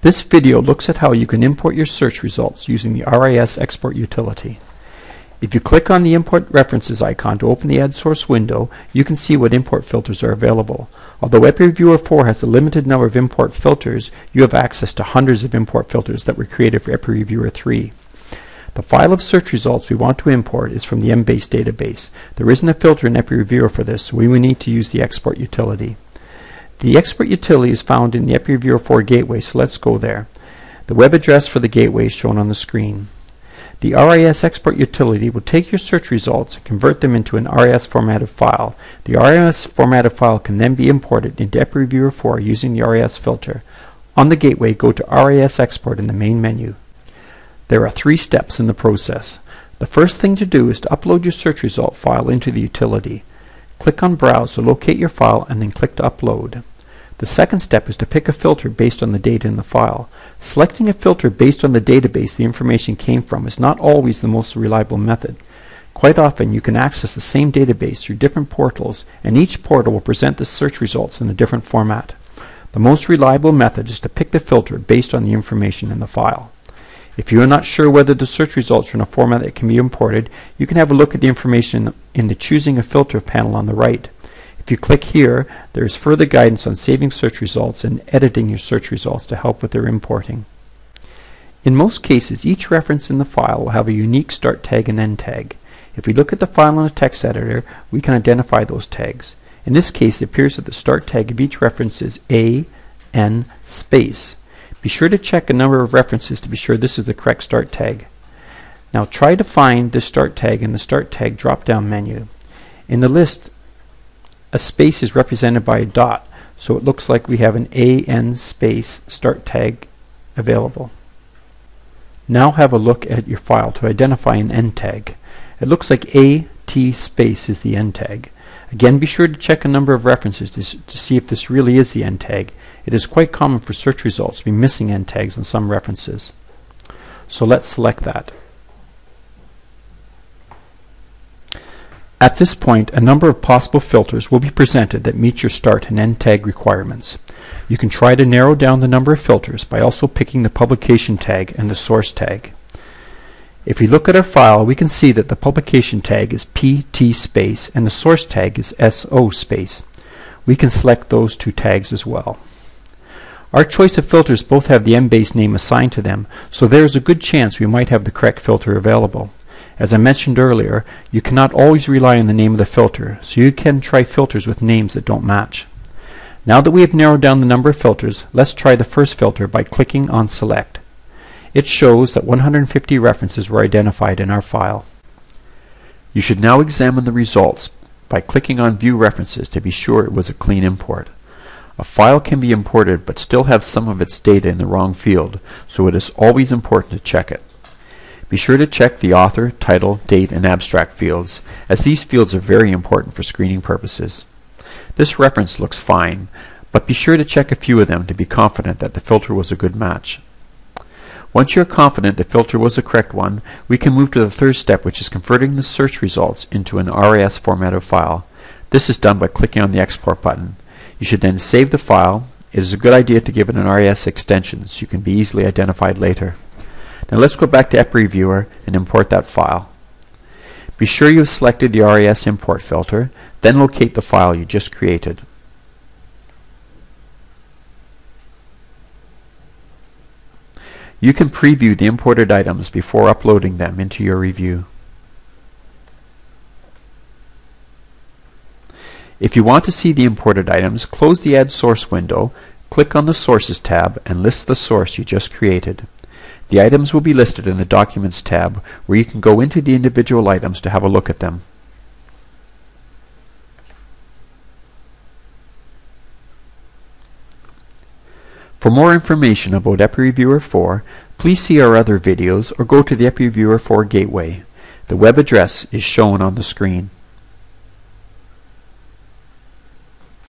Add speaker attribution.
Speaker 1: This video looks at how you can import your search results using the RIS export utility. If you click on the Import References icon to open the Add Source window, you can see what import filters are available. Although EPPI-Reviewer 4 has a limited number of import filters, you have access to hundreds of import filters that were created for EPPI-Reviewer 3. The file of search results we want to import is from the Embase database. There isn't a filter in EPPI-Reviewer for this, so we will need to use the export utility. The export utility is found in the EPPI-Reviewer 4 gateway, so let's go there. The web address for the gateway is shown on the screen. The RIS export utility will take your search results and convert them into an RIS formatted file. The RIS formatted file can then be imported into EPPI-Reviewer 4 using the RIS filter. On the gateway, go to RIS Export in the main menu. There are three steps in the process. The first thing to do is to upload your search result file into the utility. Click on Browse to locate your file and then click to upload. The second step is to pick a filter based on the data in the file. Selecting a filter based on the database the information came from is not always the most reliable method. Quite often you can access the same database through different portals and each portal will present the search results in a different format. The most reliable method is to pick the filter based on the information in the file. If you are not sure whether the search results are in a format that can be imported, you can have a look at the information in the Choosing a Filter panel on the right. If you click here, there is further guidance on saving search results and editing your search results to help with their importing. In most cases, each reference in the file will have a unique start tag and end tag. If we look at the file in a text editor, we can identify those tags. In this case, it appears that the start tag of each reference is A, N, space. Be sure to check a number of references to be sure this is the correct start tag. Now try to find the start tag in the start tag drop-down menu. In the list, a space is represented by a dot, so it looks like we have an AN space start tag available. Now have a look at your file to identify an end tag. It looks like AT space is the end tag. Again, be sure to check a number of references to, to, see if this really is the end tag. It is quite common for search results to be missing end tags on some references. So let's select that. At this point, a number of possible filters will be presented that meet your start and end tag requirements. You can try to narrow down the number of filters by also picking the publication tag and the source tag. If we look at our file, we can see that the publication tag is PT space and the source tag is SO space. We can select those two tags as well. Our choice of filters both have the Embase name assigned to them, so there is a good chance we might have the correct filter available. As I mentioned earlier, you cannot always rely on the name of the filter, so you can try filters with names that don't match. Now that we have narrowed down the number of filters, let's try the first filter by clicking on Select. It shows that 150 references were identified in our file. You should now examine the results by clicking on View References to be sure it was a clean import. A file can be imported but still have some of its data in the wrong field, so it is always important to check it. Be sure to check the author, title, date, and abstract fields, as these fields are very important for screening purposes. This reference looks fine, but be sure to check a few of them to be confident that the filter was a good match. Once you're confident the filter was the correct one, we can move to the third step, which is converting the search results into an RIS formatted file. This is done by clicking on the Export button. You should then save the file. It is a good idea to give it an RIS extension so you can be easily identified later. Now let's go back to EPPI-Reviewer and import that file. Be sure you have selected the RIS import filter, then locate the file you just created. You can preview the imported items before uploading them into your review. If you want to see the imported items, close the Add Source window, click on the Sources tab, and list the source you just created. The items will be listed in the Documents tab, where you can go into the individual items to have a look at them. For more information about EPPI-Reviewer 4, please see our other videos or go to the EPPI-Reviewer 4 Gateway. The web address is shown on the screen.